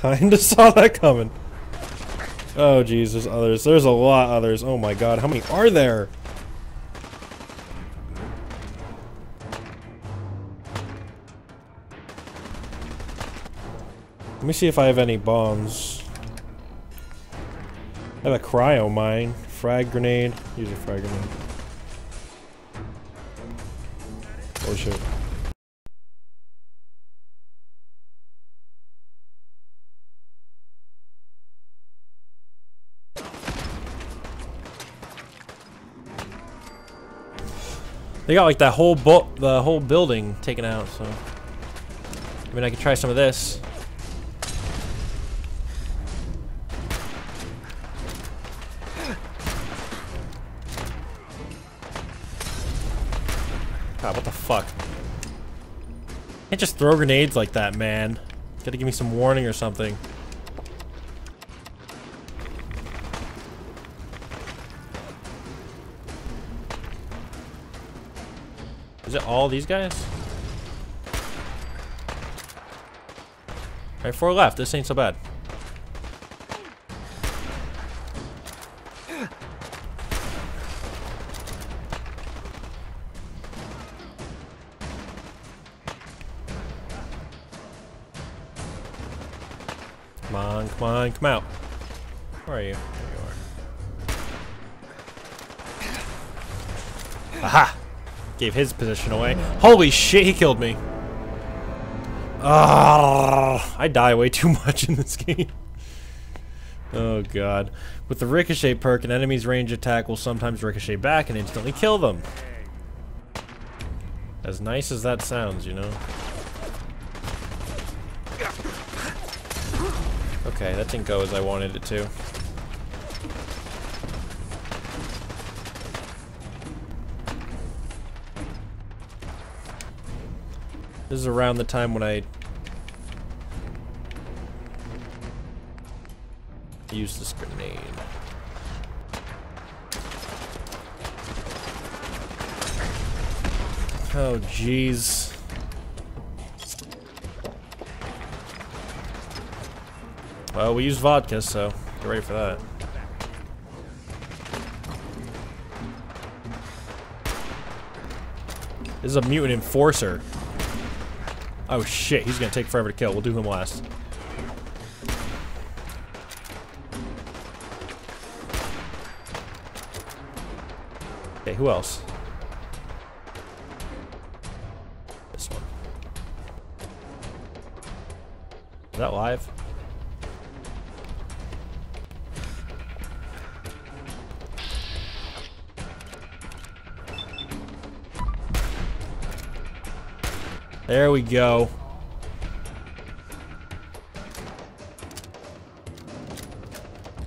Kinda saw that coming. Oh jeez, there's others. There's a lot others. Oh my god, how many are there? Let me see if I have any bombs. I have a cryo mine, frag grenade. Use a frag grenade. Oh shit. They got like that whole the whole building taken out, so I mean I could try some of this. God, what the fuck? Can't just throw grenades like that, man. Gotta give me some warning or something. Is it all these guys? Alright, four left. This ain't so bad. Come on, come on, come out. Where are you? There you are. Aha! Gave his position away. Holy shit, he killed me. Ah, I die way too much in this game. Oh god. With the ricochet perk, an enemy's range attack will sometimes ricochet back and instantly kill them. As nice as that sounds, you know. Okay, that didn't go as I wanted it to. This is around the time when I use this grenade. Oh, jeez. Well, we use vodka, so get ready for that. This is a mutant enforcer. Oh shit, he's gonna take forever to kill. We'll do him last. Okay, who else? This one. Is that live? There we go.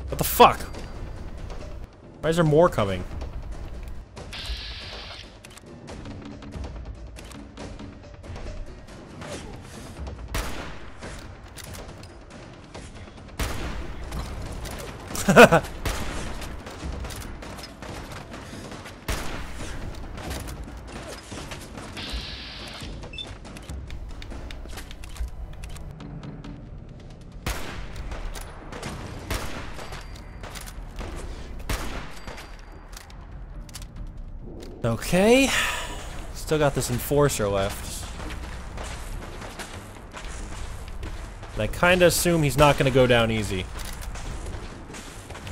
What the fuck? Why is there more coming? Okay. Still got this enforcer left. And I kinda assume he's not gonna go down easy.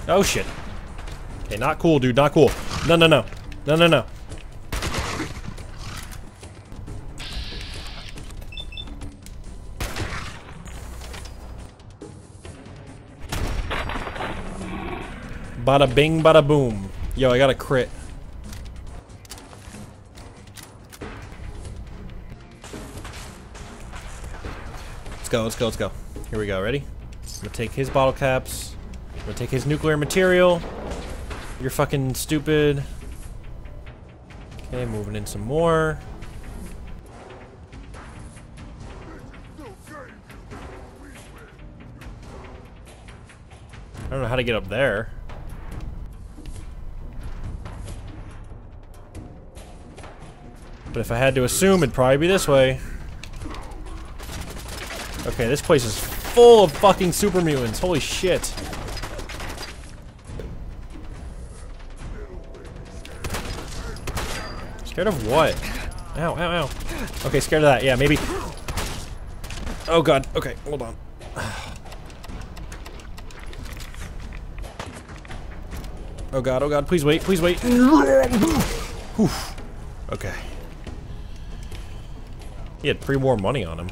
Oh shit. Okay, not cool, dude, not cool. No, no, no. No, no, no. Bada bing, bada boom. Yo, I got a crit. Go, let's go, let's go. Here we go, ready? I'm gonna take his bottle caps. I'm gonna take his nuclear material. You're fucking stupid. Okay, moving in some more. I don't know how to get up there. But if I had to assume, it'd probably be this way. Okay, this place is full of fucking super mutants. Holy shit. Scared of what? Ow, ow, ow. Okay, scared of that. Yeah, maybe. Oh god. Okay, hold on. Oh god, oh god, please wait, please wait. Whew. Okay. He had pre-war money on him.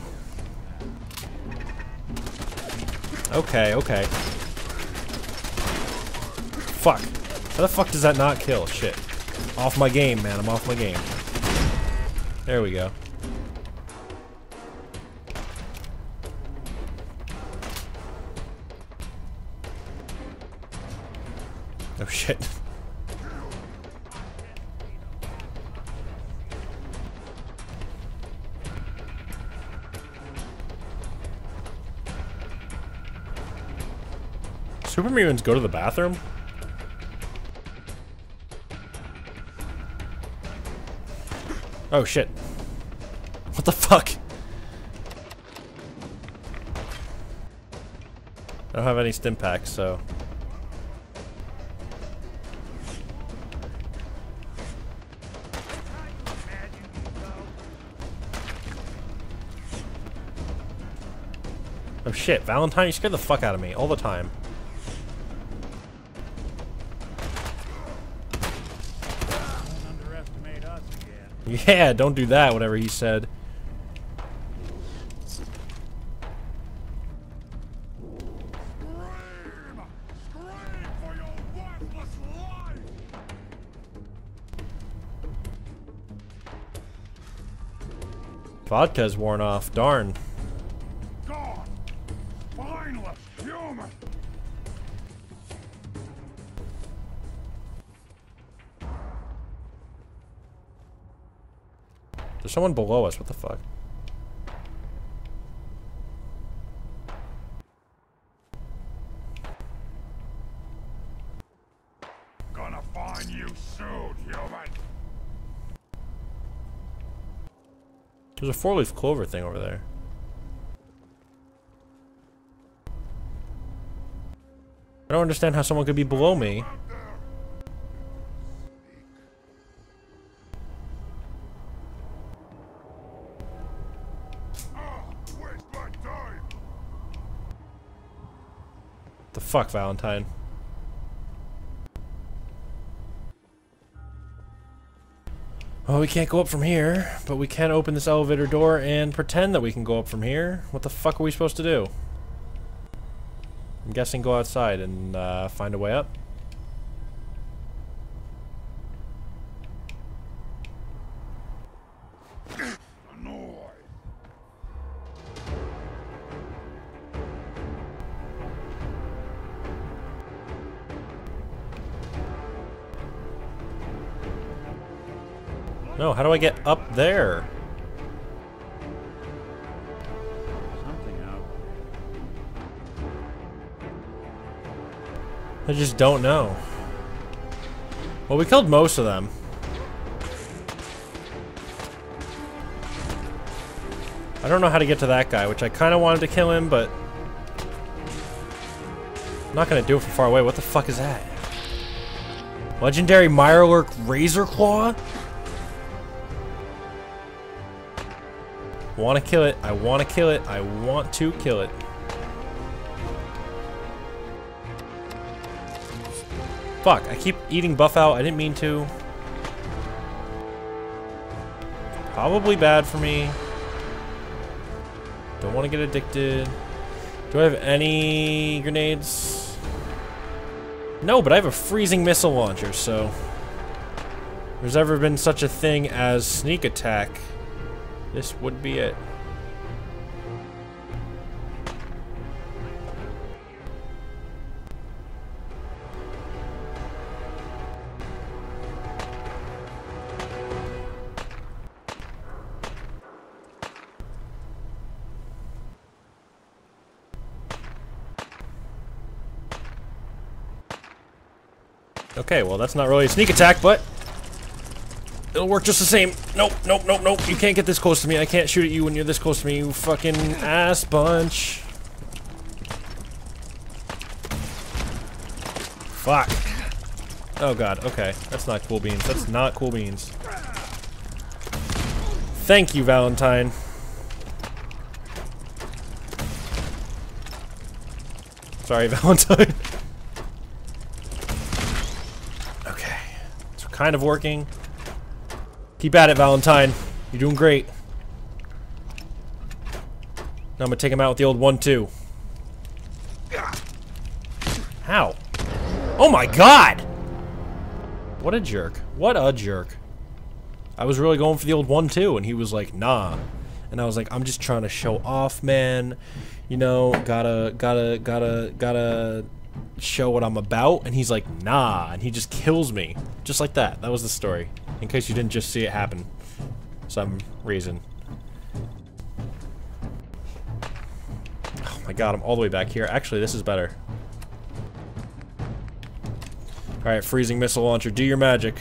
Okay, okay. Fuck. How the fuck does that not kill? Shit. Off my game, man. I'm off my game. There we go. Oh shit. Super mutants go to the bathroom? Oh shit. What the fuck? I don't have any stim packs, so... Oh shit, Valentine, you scared the fuck out of me all the time. Yeah, don't do that, whatever he said. Vodka's worn off, darn. There's someone below us, what the fuck? Gonna find you soon, human. There's a four-leaf clover thing over there. I don't understand how someone could be below me. Fuck, Valentine? Well, we can't go up from here, but we can open this elevator door and pretend that we can go up from here. What the fuck are we supposed to do? I'm guessing go outside and uh, find a way up. No, how do I get up there? Something out. I just don't know. Well, we killed most of them. I don't know how to get to that guy, which I kind of wanted to kill him, but... I'm not going to do it from far away. What the fuck is that? Legendary Mirelurk Razor Claw? Want to kill it. I want to kill it. I want to kill it. Fuck, I keep eating Buffout. I didn't mean to. Probably bad for me. Don't want to get addicted. Do I have any grenades? No, but I have a freezing missile launcher, so... There's ever been such a thing as sneak attack. This would be it. Okay, well that's not really a sneak attack, but It'll work just the same. Nope, nope, nope, nope. You can't get this close to me. I can't shoot at you when you're this close to me, you fucking ass bunch. Fuck. Oh god, okay. That's not cool beans. That's not cool beans. Thank you, Valentine. Sorry, Valentine. okay. It's kind of working. Keep at it, Valentine. You're doing great. Now I'm gonna take him out with the old one too. How? Oh my god! What a jerk. What a jerk. I was really going for the old one too, and he was like, nah. And I was like, I'm just trying to show off, man. You know, gotta, gotta, gotta, gotta show what I'm about. And he's like, nah. And he just kills me. Just like that. That was the story. In case you didn't just see it happen. Some reason. Oh my god, I'm all the way back here. Actually, this is better. Alright, freezing missile launcher, do your magic.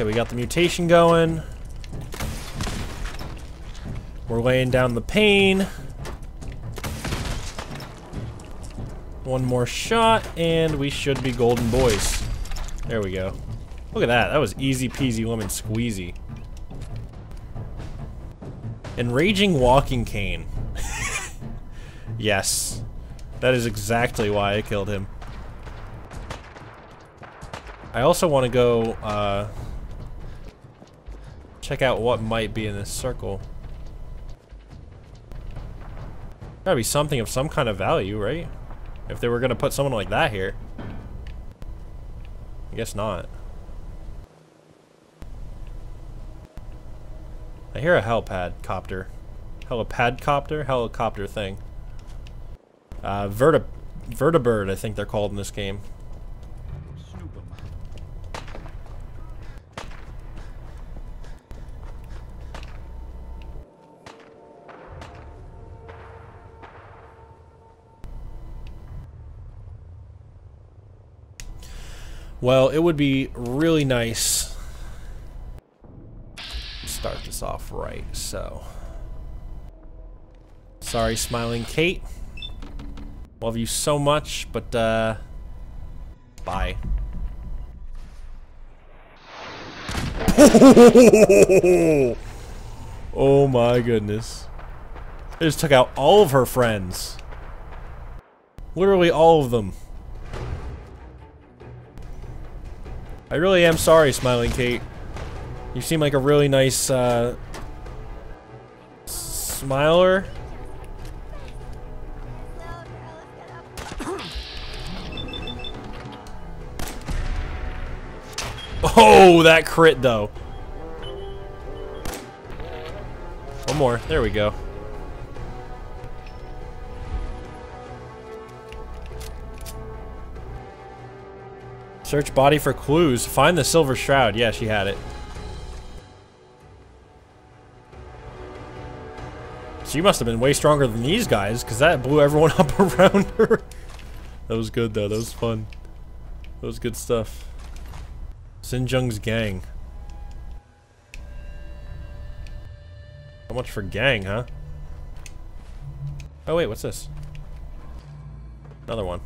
Okay, we got the mutation going. We're laying down the pain. One more shot, and we should be golden boys. There we go. Look at that. That was easy peasy lemon squeezy. Enraging walking cane. yes. That is exactly why I killed him. I also want to go, uh, check out what might be in this circle. Gotta be something of some kind of value, right? If they were gonna put someone like that here. I guess not. I hear a helipad copter. Helipad copter? Helicopter thing. Uh, verti vertibird, I think they're called in this game. Well, it would be really nice start this off right, so. Sorry, Smiling Kate. Love you so much, but, uh, bye. oh my goodness. They just took out all of her friends. Literally all of them. I really am sorry, Smiling Kate. You seem like a really nice, uh... Smiler? Oh, that crit, though. One more. There we go. Search body for clues. Find the silver shroud. Yeah, she had it. She must have been way stronger than these guys, because that blew everyone up around her. that was good, though. That was fun. That was good stuff. Sinjin's gang. How much for gang, huh? Oh, wait, what's this? Another one.